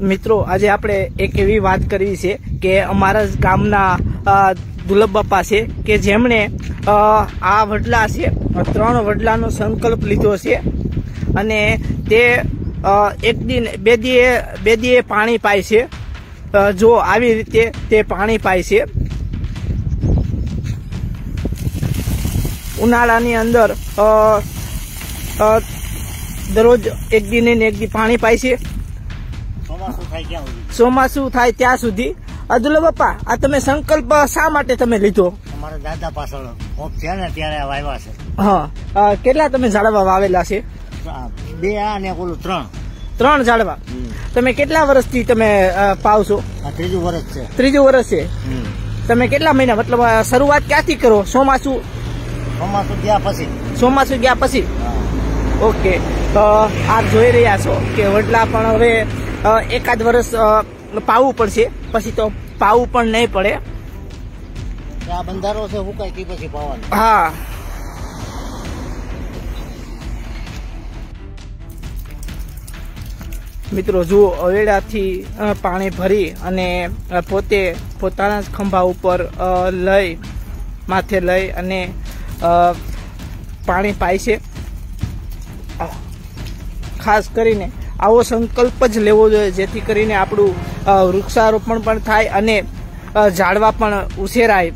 મિત્રો, આજે આપણે એક એવી વાત કરવી છે કે અમારા ગામના દુર્લભ બાપા છે કે જેમણે આ વડલા છે ત્રણ વડલાનો સંકલ્પ લીધો છે અને તે એક દિન બે દીએ બે દીએ પાણી પાય છે. જો આવી રીતે તે પાણી પાય છે. ઉનાળાની અંદર દરરોજ એક દિને એક દી પાણી પાય છે. ચોમાસું થાય ત્યાં સુધી. અદુલ્લા બાપા આ તમે સંકલ્પ શા માટે તમે લીધો? અમારા દાદા પાછળ હોપ છે ને ત્યારે વાવ્યા છે. હા. કેટલા તમે ઝાડવા વાવેલા છે? બે આ ને ઓલું ત્રણ. ત્રણ ઝાડવા. તમે કેટલા વર્ષથી તમે અ, પાવ છો? આ ત્રીજું વર્ષ છે. ત્રીજું વર્ષ છે. તમે કેટલા મહિના મતલબ શરૂઆત ક્યાંથી કરો? ચોમાસું? ચોમાસું ગયા પછી. ચોમાસું ગયા પછી? ઓકે. તો આપ જોઈ રહ્યા છો કે વડલા પણ હવે એકાદ વર્ષ પાવું પડશે. પછી તો પાવું પણ નહીં પડે. આ બંધારો છે હુકાય તે પછી પાવાનું? હા. મિત્રો જુઓ અવેડાથી પાણી ભરી અને પોતે પોતાના જ ખંભા ઉપર લઈ માથે લઈ અને પાણી પાય છે. ખાસ કરીને આવો સંકલ્પ જ લેવો જોઈએ જેથી કરીને આપણું વૃક્ષારોપણ પણ થાય અને ઝાડવા પણ ઉછેરાય.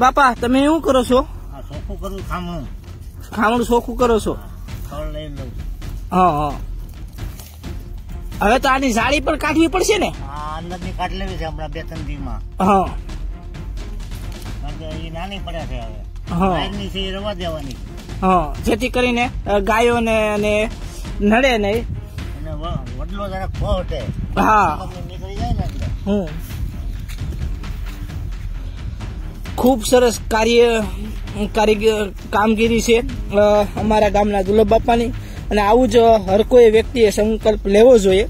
બાપા તમે શું કરો છો? ચોખ્ખું કરવું ખામણું. ખામણું ચોખ્ખું કરો છો? લઈ લઉં હા હા. હવે તો આની સાડી પણ કાઢવી પડશે ને? આ અંદરની કાઢ લેવી છે હમણાં બે ત્રણ દીમાં. હા. એ નાની પડે છે હવે. હા. છે એ રવા દેવાની. હા જેથી કરીને ગાયો ગાયોને અને નડે નહીં અને વડલો જરાક ફોટે હા. તમને નીકળી જાય ને એટલે. હું ખૂબ સરસ કાર્ય કારીગર કામગીરી છે અમારા ગામના દુર્લભ બાપાની. અને આવું જ હર કોઈ વ્યક્તિએ સંકલ્પ લેવો જોઈએ.